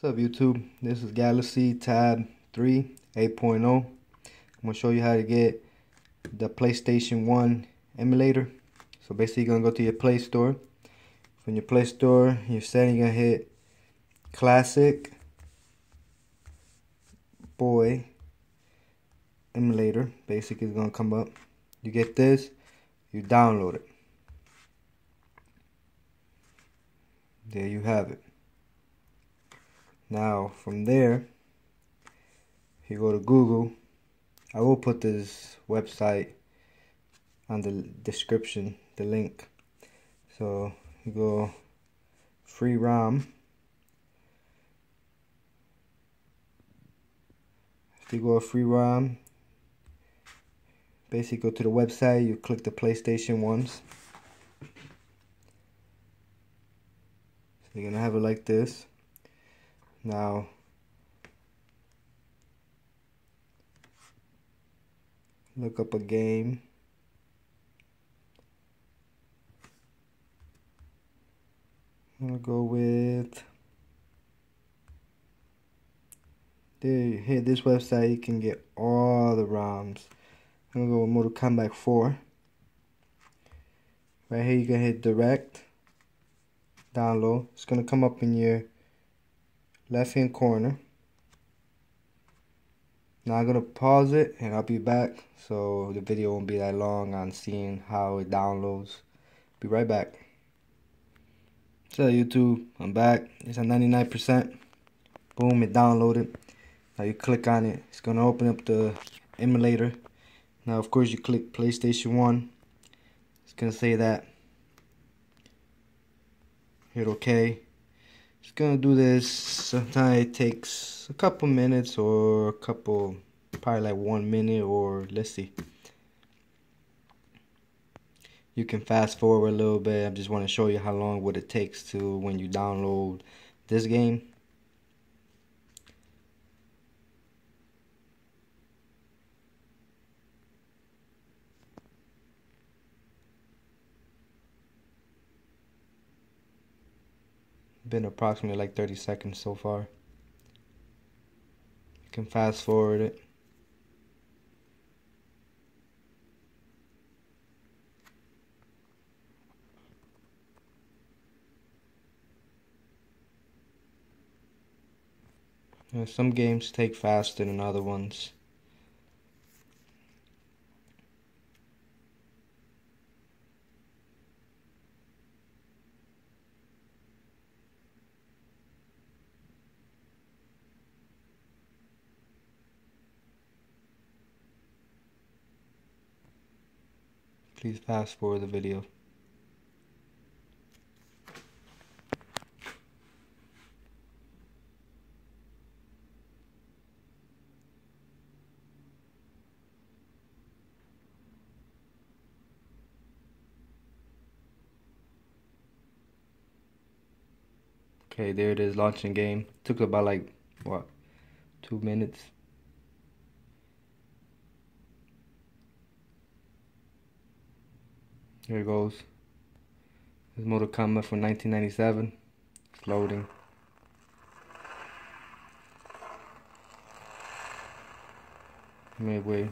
What's up YouTube? This is Galaxy Tab 3 8.0. I'm going to show you how to get the PlayStation 1 emulator. So basically you're going to go to your Play Store. From your Play Store, you're setting, you're going to hit Classic Boy Emulator. Basically it's going to come up. You get this, you download it. There you have it. Now from there, if you go to Google. I will put this website on the description, the link. So you go free ROM. If you go free ROM, basically go to the website, you click the PlayStation ones. So you're gonna have it like this. Now, look up a game. I'm gonna go with there. Here, this website you can get all the ROMs. I'm gonna go with Mortal Kombat 4. Right here, you can hit direct download. It's gonna come up in your left hand corner. Now I'm gonna pause it and I'll be back so the video won't be that long on seeing how it downloads. Be right back. So YouTube, I'm back. It's at 99%. Boom, it downloaded. Now you click on it. It's gonna open up the emulator. Now of course you click PlayStation 1. It's gonna say that. Hit OK. Just gonna do this. Sometimes it takes a couple minutes or a couple, probably like one minute or let's see. You can fast forward a little bit. I just want to show you how long what it takes to when you download this game. Been approximately like 30 seconds so far. You can fast forward it. some games take faster than other ones. Please fast forward the video. Okay, there it is, launching game. Took about like, what, two minutes? Here it goes. This Mortal Kombat from 1997. It's loading. Midway.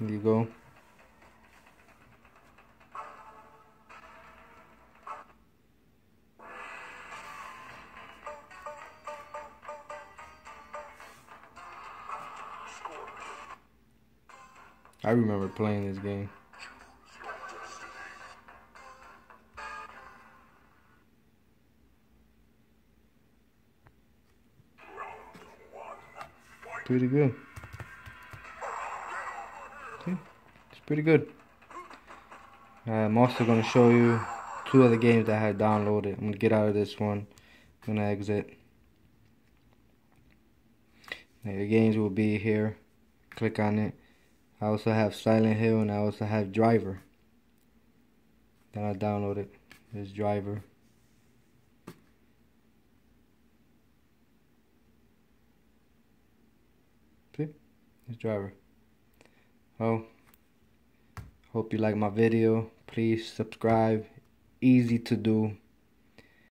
There you go. I remember playing this game. Pretty good. Okay, it's pretty good. Uh, I'm also going to show you two other games that I had downloaded. I'm going to get out of this one. I'm going to exit. Now, the games will be here. Click on it. I also have Silent Hill and I also have Driver. Then I downloaded this Driver. See? This driver. Oh. Hope you like my video. Please subscribe. Easy to do.